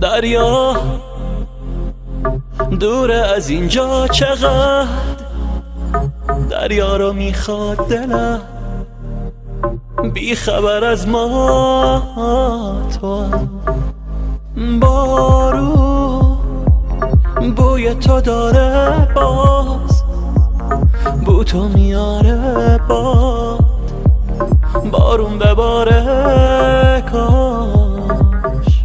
دریا دور از اینجا چقدر دریا رو می‌خواد دلم. بی خبر از ما تو. بارو تو داره باز بو تو میاره باد. بارون بباره کاش.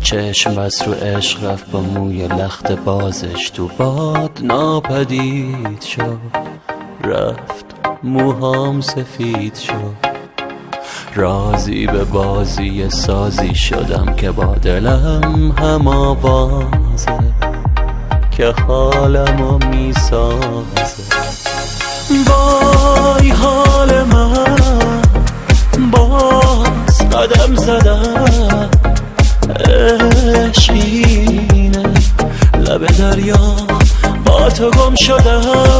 چشم بس رو عشق رفت با موی لخت بازش تو باد. ناپدید شد رفت موهام سفید شد. رازی به بازی سازی شدم که با دلم هم آوازه که حالمو می‌سازه. وای حال من باز قدم زدم. عشقینه لب دریا با تو گم شدم.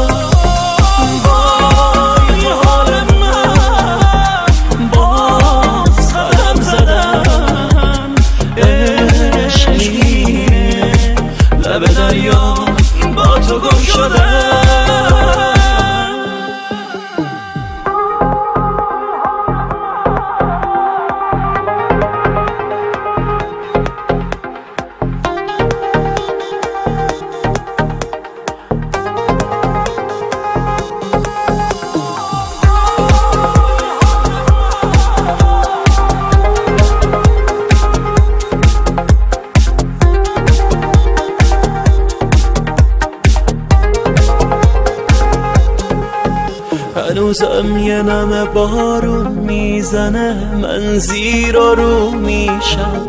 هنوزم یه نم بارون می‌زنه. من زیر رو میشم.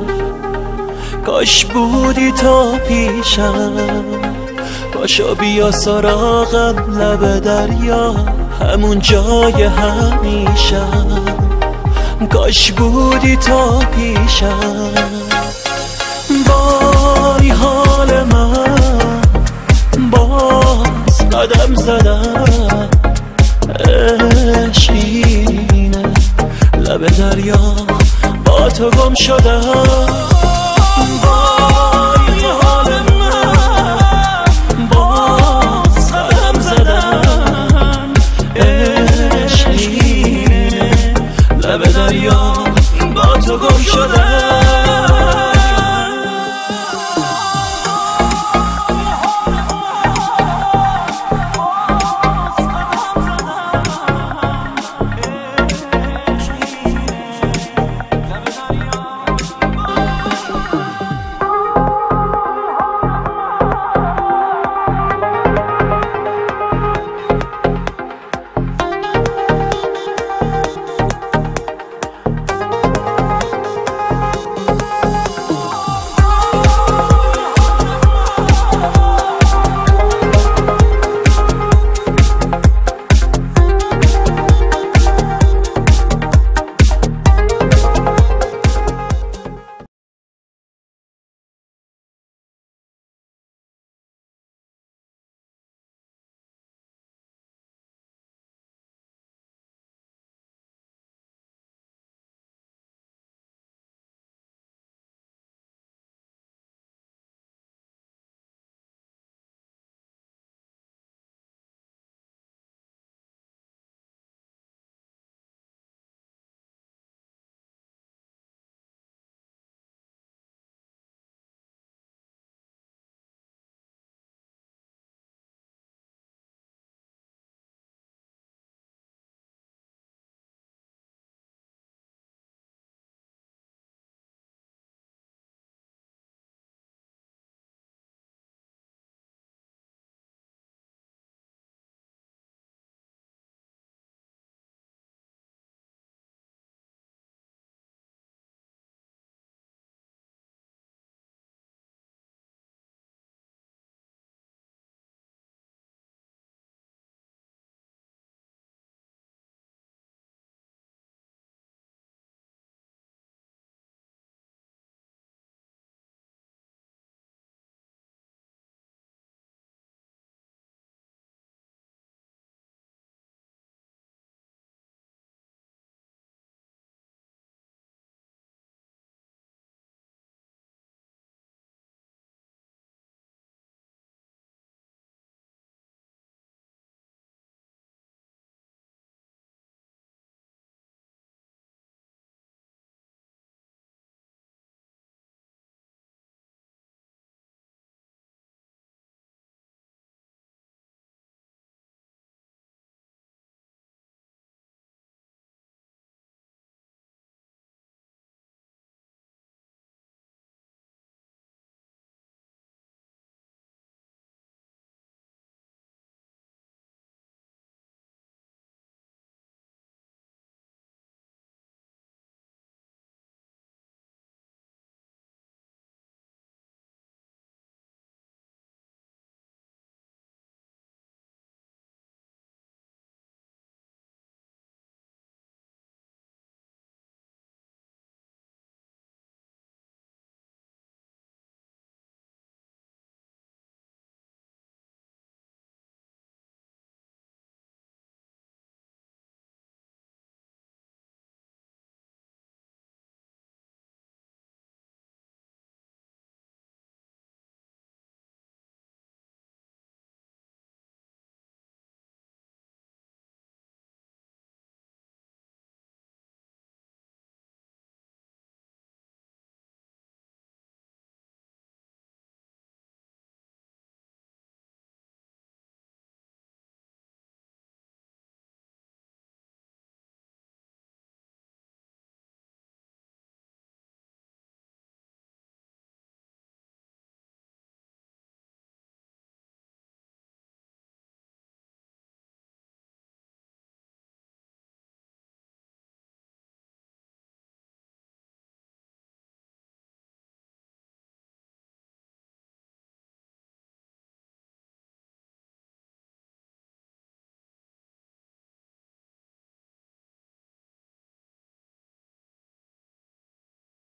کاش بودی تا پیشم. پاشا بیا سراغم لب دریا. همون جای همیشم. کاش بودی تا پیشم. وای حال من. باز قدم زدم. دریا با تو گم شده ها.